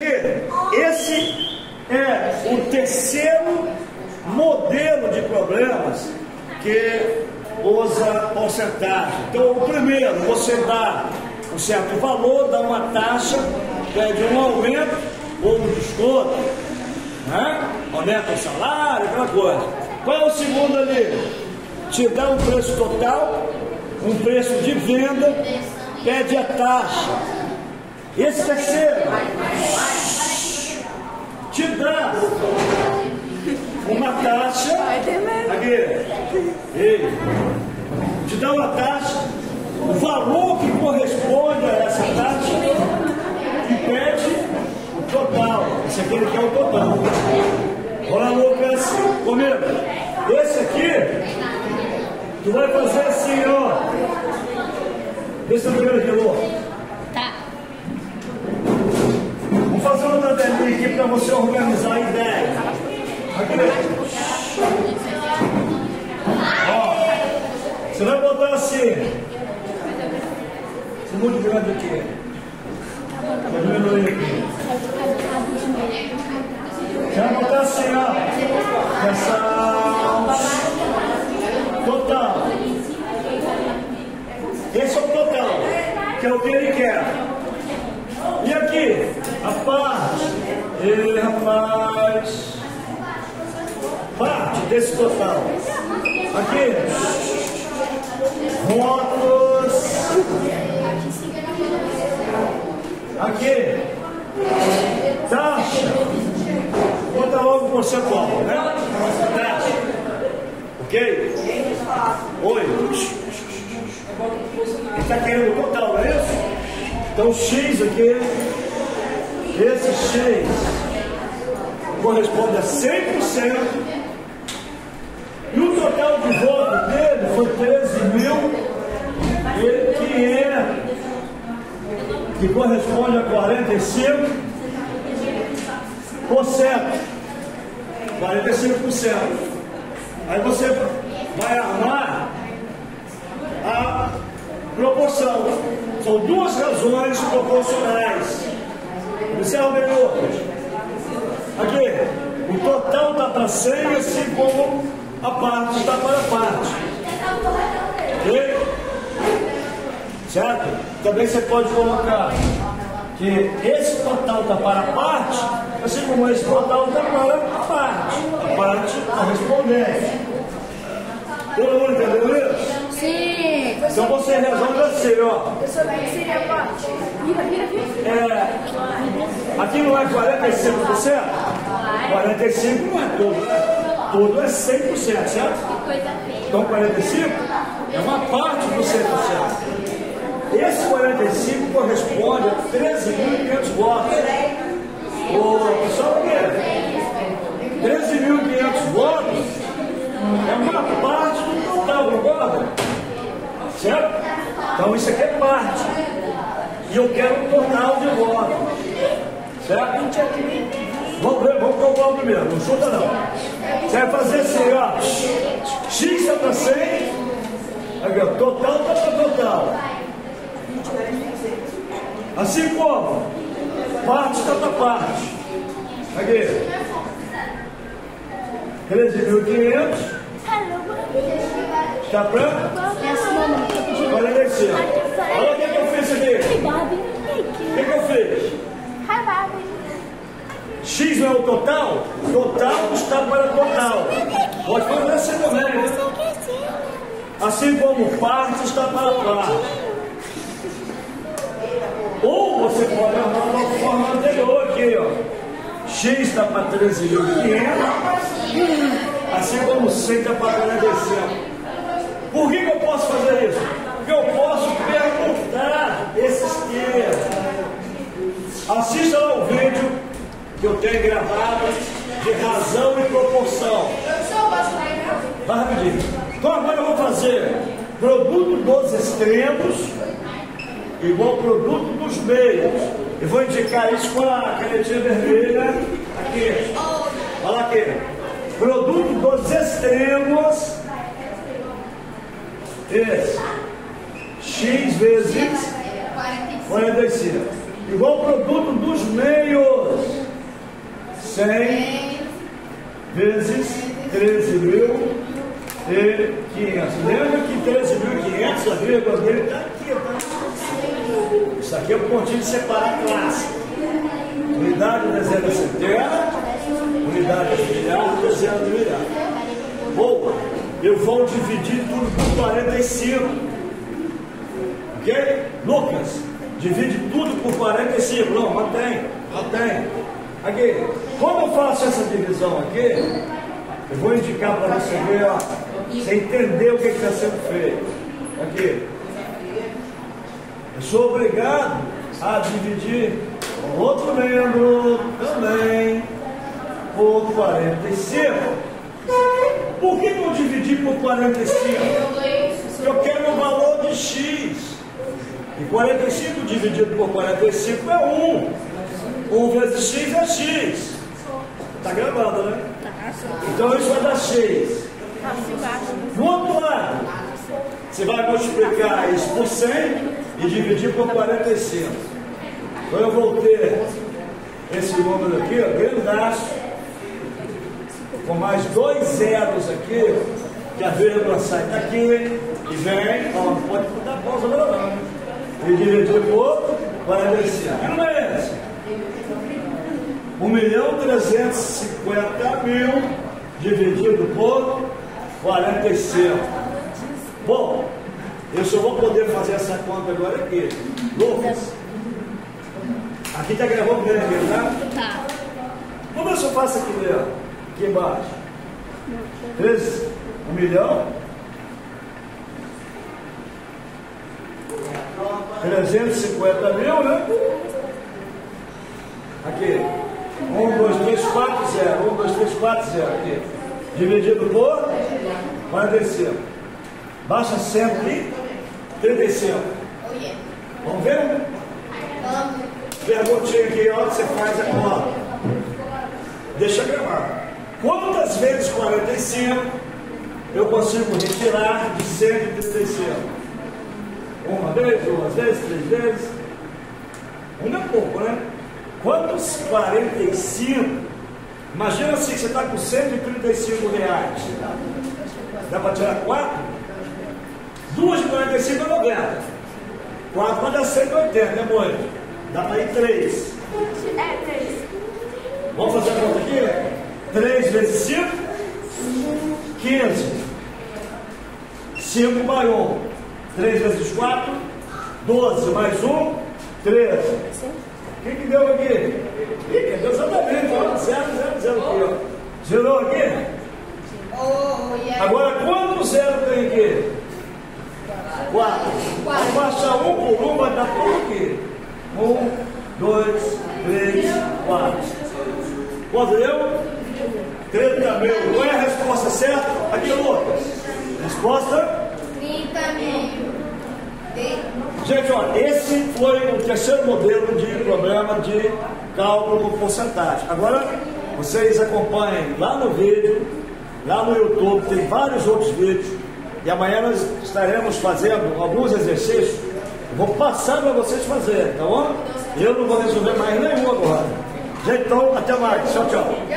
Esse é o terceiro modelo de problemas que usa porcentagem. Então, o primeiro, você dá um certo valor, dá uma taxa, pede um aumento ou um desconto, né? aumenta o salário, aquela coisa. Qual é o segundo ali? Te dá um preço total, um preço de venda, pede a taxa. Esse terceiro te dá uma taxa. Aqui. Ei, te dá uma taxa, o valor que corresponde a essa taxa e pede o total. Esse aqui ele quer o total. Olha Lucas, comigo. Esse aqui, tu vai fazer assim, ó. Esse é o primeiro. Tá. Você organizar a ideia. Aqui. Ó, você vai botar assim. Você multiplicar do quê? Vai diminuir aqui. Você vai botar assim, ó. Essa. Total. Esse é o total, que é o que ele quer. E aqui, a parte. Ele, rapaz. Parte desse total. Aqui. Rótulos. Aqui. Taxa. Bota logo o percentual, né? Taxa. Ok? Oi. Ele está querendo o total, não é isso? Então, X aqui, esse X corresponde a 100%. E o total de voto dele foi 13 mil e 500, que corresponde a 45%. 45%. Aí você vai armar a proporção. São duas razões proporcionais. Bem outras. Aqui, o total está para 100, assim como a parte está para a parte. Ok? Certo? Também você pode colocar que esse total está para a parte, assim como esse total está para a parte. A parte correspondente. Todo mundo entendeu isso? Sim. Então você resolve assim, ó. Seria parte. Vira, vira, vira. É, aqui não é 45%? 45 não é tudo, né? Tudo é 100%, certo? Então 45 é uma parte do 100%. Esse 45 corresponde a 13.500 votos. Ô, pessoal, o quê? 13.500 votos é uma parte do total, concorda? Certo? Então isso aqui é parte. E eu quero um total de votos. Certo? Vamos ver, vamos calcular primeiro, não chuta não. Você vai fazer assim, ó. X está para 100. Aqui, ó, total está para total. Assim como parte está para parte. Aqui. 13.500 está para 45. Olha o que, que eu fiz aqui. Fiz? X não é o total? Total está para total. Pode fazer assim também, né? Assim como parte está para parte. Ou você pode arrumar uma forma anterior aqui, ó. X está para 13.500, assim como 100 está para 45. Por que, que eu posso fazer isso? Porque eu posso perguntar esse esquema. Assista lá o vídeo que eu tenho gravado de razão e proporção. Então agora eu vou fazer produto dos extremos igual produto dos meios. E vou indicar isso com a canetinha vermelha aqui. Olha aqui. Produto dos extremos. Esse. X vezes 45. Igual produto dos meios. 100 vezes 13 mil e 500. Lembra que 13.500, a vírgula dele está aqui, tá? Isso aqui é o pontinho de separar classe. Unidade de dezena centena, unidade de milhar, dezena de milhar. Boa, eu vou dividir tudo por 45. Ok? Lucas, divide tudo por 45. Não, mantém, mantém. Aqui, como eu faço essa divisão aqui, eu vou indicar para você ver, ó, você entender o que está sendo feito. Aqui. Eu sou obrigado a dividir o outro membro também por 45. Por que não dividir por 45? Eu quero o valor de x. E 45 dividido por 45 é 1. 1 vezes x é x. Está gravado, né? Então isso vai dar x. No outro lado, você vai multiplicar isso por 100 e dividir por 45. Então eu vou ter esse número aqui, ó, grandaço, com mais dois zeros aqui, que a vírgula sai daqui e vem, ó, não pode dar pausa agora não. E dividir por 45. Que número é esse? 1 milhão 350 mil dividido por 45. Bom, eu só vou poder fazer essa conta agora aqui. Lucas, aqui está gravando bem aqui, tá? Tá. Se eu faço aqui, Leandro. Aqui embaixo. 13, 1 milhão. 350 mil, né? Aqui. 1, 2, 3, 4, 0. 1, 2, 3, 4, 0. Aqui. Dividido por 45. Baixa sempre 35. Vamos ver? Perguntinha aqui, onde você faz a conta? Deixa eu gravar. Quantas vezes 45 eu consigo retirar de 135? Uma vez, duas vezes, três vezes. Um é pouco, né? Quantos 45? Imagina assim que você está com 135 reais. Dá para tirar 4? Duas de 45 é 90. 4 vai dar 180, né, mãe? Dá para ir 3. É, três. Vamos fazer a conta aqui? 3 vezes 5? 15. 5 mais 1. 3 vezes 4? 12 mais 1? 13. O que, que deu aqui? Ih, deu exatamente, ó. 0, 0, 0 aqui, ó. Zerou aqui? Agora, quanto zero tem aqui? 4. Vamos baixar um por um, vai dar tudo aqui. 1, 2, 3, 4. Quanto deu? 30 mil. Qual é a resposta certa? Aqui, Lucas. Resposta? 30 mil. Gente, olha, esse foi o terceiro modelo de programa de cálculo por porcentagem. Agora, vocês acompanhem lá no vídeo, lá no YouTube, tem vários outros vídeos. E amanhã nós estaremos fazendo alguns exercícios. Eu Vou passar para vocês fazerem, tá bom? Eu não vou resolver mais nenhum agora. Gente, então, até mais. Tchau, tchau.